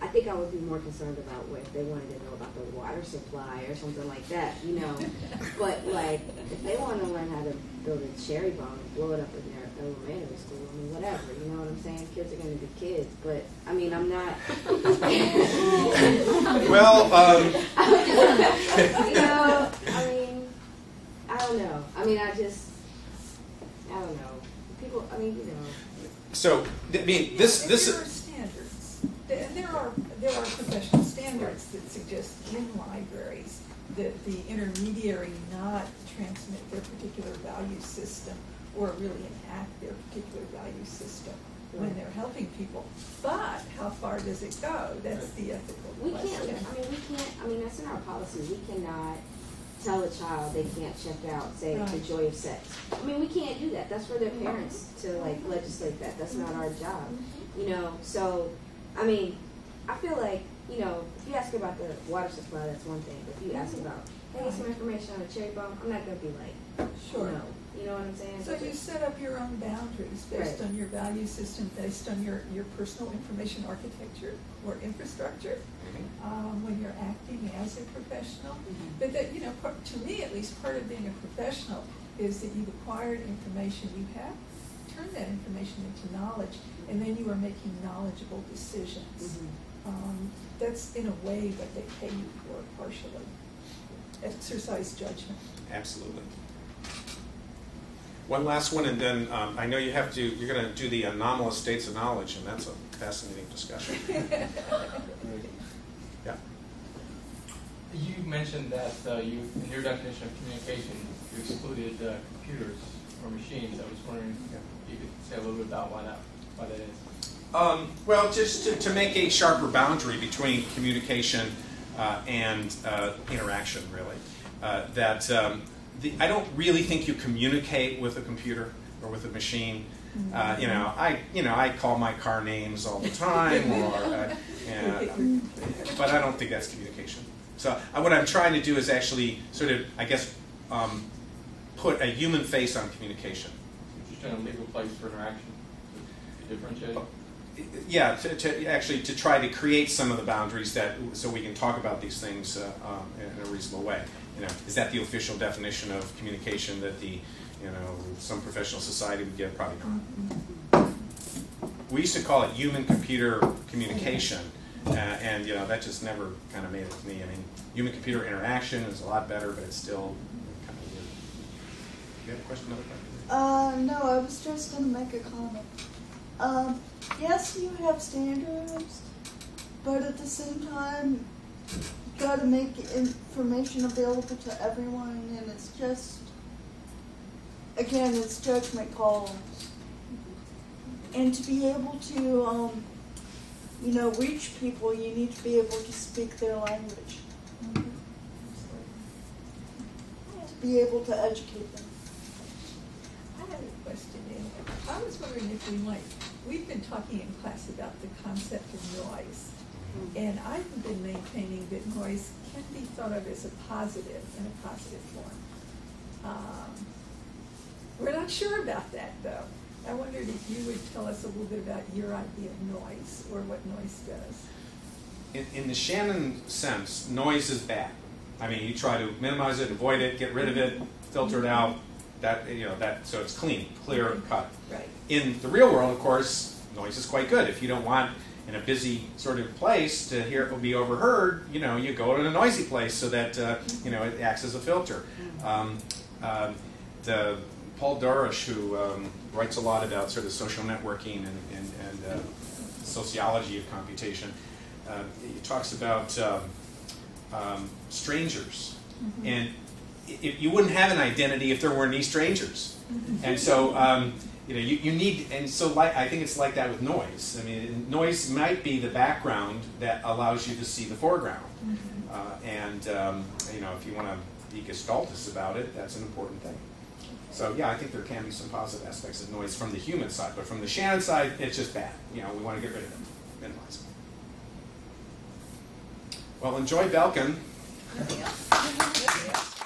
I think I would be more concerned about what if they wanted to know about the water supply or something like that, you know. [LAUGHS] but like, if they want to learn how to build a cherry bomb and blow it up in elementary school, I mean, whatever, you know what I'm saying? Kids are going to be kids. But I mean, I'm not. [LAUGHS] Well, um, you know, I mean, I don't know. I mean, I just, I don't know. People, I mean, you know. so I mean, this And this there are standards, Th- and there are, there are professional standards that suggest in libraries that the intermediary not transmit their particular value system or really enact their particular value system when they're helping people. But how far does it go? That's the ethical We can't. I mean, we can't, I mean, that's in our policy. We cannot tell a child they can't check out, say, the joy of sex. I mean, we can't do that. That's for their parents to like legislate that. That's not our job. Mm-hmm. You know, so, I mean, I feel like, you know, if you ask about the water supply, that's one thing. But if you ask mm-hmm. about, hey, some information on a cherry bomb, I'm not gonna be like, Sure. no. You know what I'm saying? So you set up your own boundaries based Right. on your value system, based on your, your personal information architecture or infrastructure. um, when you're acting as a professional. Mhm. But that, you know, part, to me at least, part of being a professional is that you've acquired information, you have turned that information into knowledge, and then you are making knowledgeable decisions. Mhm. Um, that's in a way what they pay you for partially. Exercise judgment. absolutely. One last one, and then um, I know you have to. You're going to do the anomalous states of knowledge, and that's a fascinating discussion. [LAUGHS] Yeah. You mentioned that uh, you, in your definition of communication, you excluded uh, computers or machines. I was wondering if you could say a little bit about why that, why that is. Um, well, just to, to make a sharper boundary between communication uh, and uh, interaction, really. Uh, that um, the, I don't really think you communicate with a computer or with a machine. Uh, you know, I you know I call my car names all the time, or uh, [LAUGHS] and, but I don't think that's communication. So uh, what I'm trying to do is actually sort of, I guess, um, put a human face on communication. Just in a place for interaction to differentiate. yeah, to, to actually to try to create some of the boundaries that so we can talk about these things uh, um, in a reasonable way. You know, is that the official definition of communication that the you know some professional society would give? Probably not. We used to call it human computer communication, uh, and you know that just never kind of made it to me. I mean, human computer interaction is a lot better, but it's still kind of weird. You have a question, another question? uh, no, I was just gonna make a comment. Um, yes, you have standards, but at the same time, you gotta make information available to everyone, and it's just, again, it's judgment calls. And to be able to, um, you know, reach people, you need to be able to speak their language. To be able to educate them. I have a question, I was wondering if we might, we've been talking in class about the concept of noise. And I've been maintaining that noise can be thought of as a positive in a positive form. Um, we're not sure about that though. I wondered if you would tell us a little bit about your idea of noise, or what noise does. In, in the Shannon sense, noise is bad. I mean, you try to minimize it, avoid it, get rid of it, filter it out. That you know that so it's clean, clear and cut. Right. In the real world, of course, noise is quite good. If you don't want in a busy sort of place to hear it will be overheard, you know, you go to a noisy place so that uh, you know it acts as a filter. Um, um, the Paul Dourish, who um, writes a lot about sort of social networking and, and, and uh, sociology of computation, uh, he talks about um, um, strangers. And if you wouldn't have an identity if there weren't any strangers. And so, um, you know, you, you need, and so like, I think it's like that with noise. I mean, noise might be the background that allows you to see the foreground. Uh, and, um, you know, if you want to be gestaltist about it, that's an important thing. So, yeah, I think there can be some positive aspects of noise from the human side, but from the Shannon side, it's just bad. You know, we want to get rid of it, minimize it. Well, enjoy Belkin. Yeah. [LAUGHS]